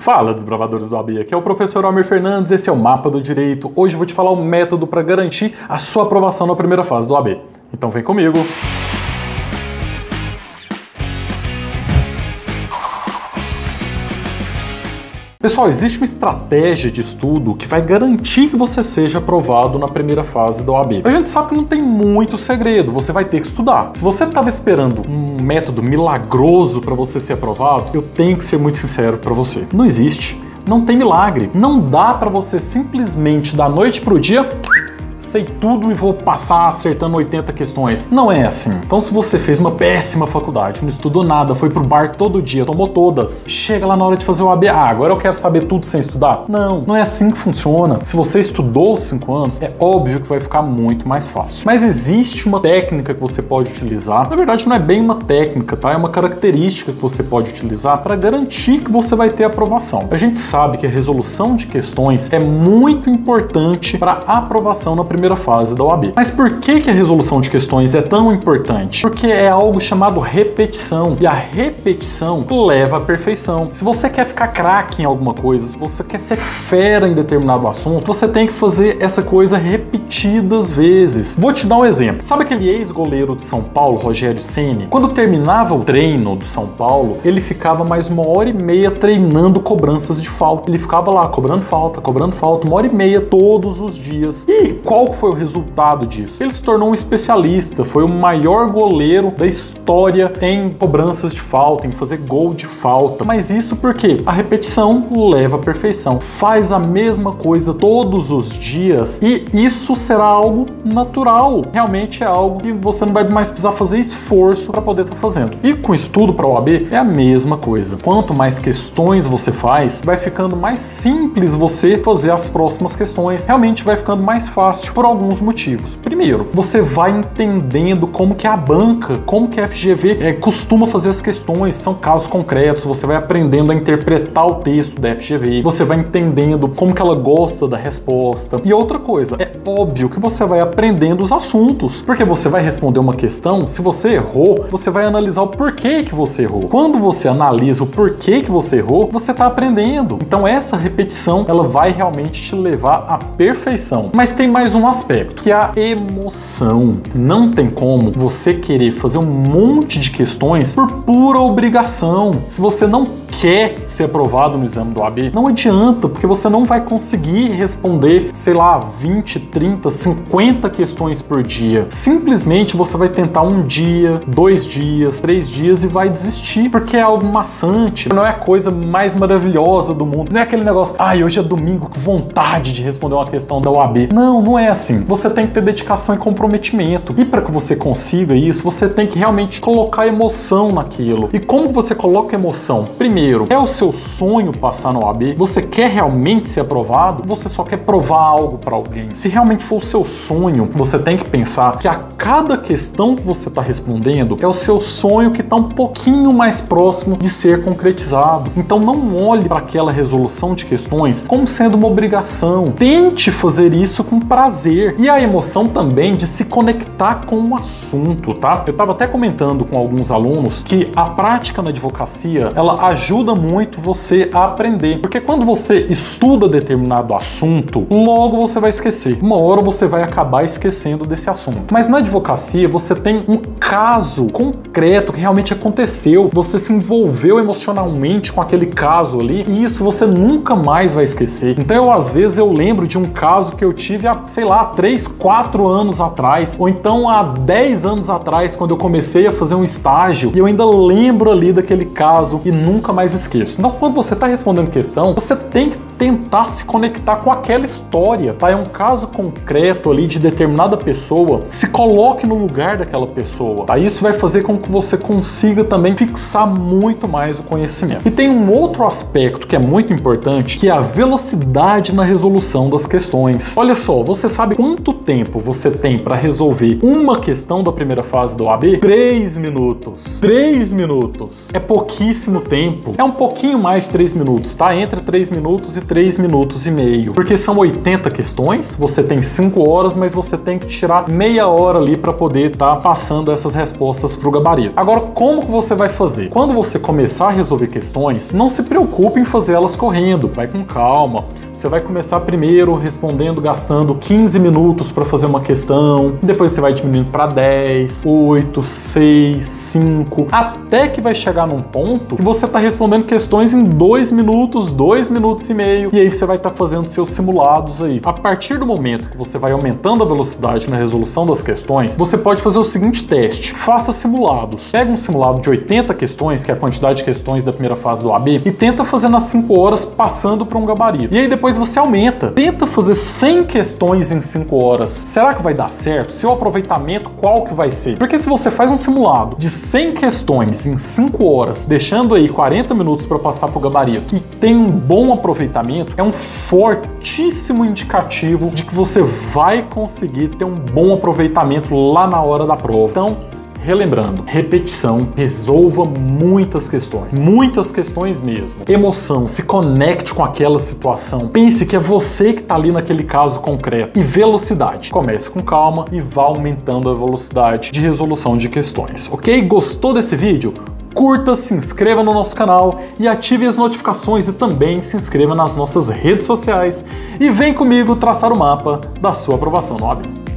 Fala, desbravadores do AB, aqui é o professor Almir Fernandes, esse é o Mapa do Direito. Hoje eu vou te falar o método para garantir a sua aprovação na primeira fase do AB. Então vem comigo! Pessoal, existe uma estratégia de estudo que vai garantir que você seja aprovado na primeira fase da OAB. A gente sabe que não tem muito segredo, você vai ter que estudar. Se você estava esperando um método milagroso para você ser aprovado, eu tenho que ser muito sincero para você. Não existe. Não tem milagre. Não dá para você simplesmente da noite pro dia sei tudo e vou passar acertando 80 questões. Não é assim. Então, se você fez uma péssima faculdade, não estudou nada, foi pro bar todo dia, tomou todas, chega lá na hora de fazer o ABA, ah, agora eu quero saber tudo sem estudar? Não, não é assim que funciona. Se você estudou 5 anos, é óbvio que vai ficar muito mais fácil. Mas existe uma técnica que você pode utilizar. Na verdade, não é bem uma técnica, tá? É uma característica que você pode utilizar para garantir que você vai ter aprovação. A gente sabe que a resolução de questões é muito importante para aprovação na primeira fase da OAB. Mas por que, que a resolução de questões é tão importante? Porque é algo chamado repetição. E a repetição leva à perfeição. Se você quer ficar craque em alguma coisa, se você quer ser fera em determinado assunto, você tem que fazer essa coisa repetidas vezes. Vou te dar um exemplo. Sabe aquele ex-goleiro de São Paulo, Rogério Ceni? Quando terminava o treino do São Paulo, ele ficava mais uma hora e meia treinando cobranças de falta. Ele ficava lá cobrando falta, cobrando falta, uma hora e meia todos os dias. E qual qual foi o resultado disso? Ele se tornou um especialista, foi o maior goleiro da história em cobranças de falta, em fazer gol de falta. Mas isso porque a repetição leva à perfeição. Faz a mesma coisa todos os dias e isso será algo natural. Realmente é algo que você não vai mais precisar fazer esforço para poder estar tá fazendo. E com estudo para OAB é a mesma coisa. Quanto mais questões você faz, vai ficando mais simples você fazer as próximas questões. Realmente vai ficando mais fácil por alguns motivos. Primeiro, você vai entendendo como que a banca, como que a FGV é, costuma fazer as questões, são casos concretos, você vai aprendendo a interpretar o texto da FGV, você vai entendendo como que ela gosta da resposta. E outra coisa, é óbvio que você vai aprendendo os assuntos, porque você vai responder uma questão, se você errou, você vai analisar o porquê que você errou. Quando você analisa o porquê que você errou, você está aprendendo. Então essa repetição, ela vai realmente te levar à perfeição. Mas tem mais um um aspecto, que é a emoção. Não tem como você querer fazer um monte de questões por pura obrigação. Se você não quer ser aprovado no exame do AB, não adianta, porque você não vai conseguir responder, sei lá, 20, 30, 50 questões por dia. Simplesmente você vai tentar um dia, dois dias, três dias e vai desistir, porque é algo maçante, não é a coisa mais maravilhosa do mundo. Não é aquele negócio, ai, hoje é domingo, que vontade de responder uma questão da OAB. Não, não é assim. Você tem que ter dedicação e comprometimento. E para que você consiga isso, você tem que realmente colocar emoção naquilo. E como você coloca emoção? Primeiro, Primeiro, é o seu sonho passar no OAB? Você quer realmente ser aprovado? Você só quer provar algo para alguém? Se realmente for o seu sonho, você tem que pensar que a cada questão que você está respondendo é o seu sonho que está um pouquinho mais próximo de ser concretizado. Então não olhe para aquela resolução de questões como sendo uma obrigação. Tente fazer isso com prazer e a emoção também de se conectar com o assunto, tá? Eu estava até comentando com alguns alunos que a prática na advocacia ela ajuda ajuda muito você a aprender. Porque quando você estuda determinado assunto, logo você vai esquecer. Uma hora você vai acabar esquecendo desse assunto. Mas na advocacia você tem um caso concreto que realmente aconteceu. Você se envolveu emocionalmente com aquele caso ali e isso você nunca mais vai esquecer. Então eu às vezes eu lembro de um caso que eu tive há, sei lá, 3, 4 anos atrás, ou então há 10 anos atrás, quando eu comecei a fazer um estágio, e eu ainda lembro ali daquele caso e nunca mais mais esqueço. Então, quando você está respondendo questão, você tem que tentar se conectar com aquela história, tá? É um caso concreto ali de determinada pessoa, se coloque no lugar daquela pessoa, tá? Isso vai fazer com que você consiga também fixar muito mais o conhecimento. E tem um outro aspecto que é muito importante, que é a velocidade na resolução das questões. Olha só, você sabe quanto tempo você tem para resolver uma questão da primeira fase do OAB? 3 minutos. 3 minutos. É pouquíssimo tempo. É um pouquinho mais de 3 minutos, tá? Entre 3 minutos e 3 minutos e meio. Porque são 80 questões, você tem 5 horas, mas você tem que tirar meia hora ali para poder estar tá passando essas respostas pro gabarito. Agora, como que você vai fazer? Quando você começar a resolver questões, não se preocupe em fazer elas correndo, vai com calma. Você vai começar primeiro respondendo, gastando 15 minutos para fazer uma questão, depois você vai diminuindo para 10, 8, 6, 5, até que vai chegar num ponto que você está respondendo questões em 2 minutos, 2 minutos e meio, e aí você vai estar tá fazendo seus simulados aí. A partir do momento que você vai aumentando a velocidade na resolução das questões, você pode fazer o seguinte teste: faça simulados. Pega um simulado de 80 questões, que é a quantidade de questões da primeira fase do AB, e tenta fazer nas 5 horas passando para um gabarito. E aí depois você aumenta. Tenta fazer 100 questões em 5 horas. Será que vai dar certo? Seu aproveitamento qual que vai ser? Porque se você faz um simulado de 100 questões em 5 horas, deixando aí 40 minutos para passar para o gabarito e tem um bom aproveitamento, é um fortíssimo indicativo de que você vai conseguir ter um bom aproveitamento lá na hora da prova. Então, Relembrando, repetição resolva muitas questões, muitas questões mesmo. Emoção, se conecte com aquela situação. Pense que é você que está ali naquele caso concreto. E velocidade. Comece com calma e vá aumentando a velocidade de resolução de questões, ok? Gostou desse vídeo? Curta, se inscreva no nosso canal e ative as notificações e também se inscreva nas nossas redes sociais e vem comigo traçar o mapa da sua aprovação no OAB.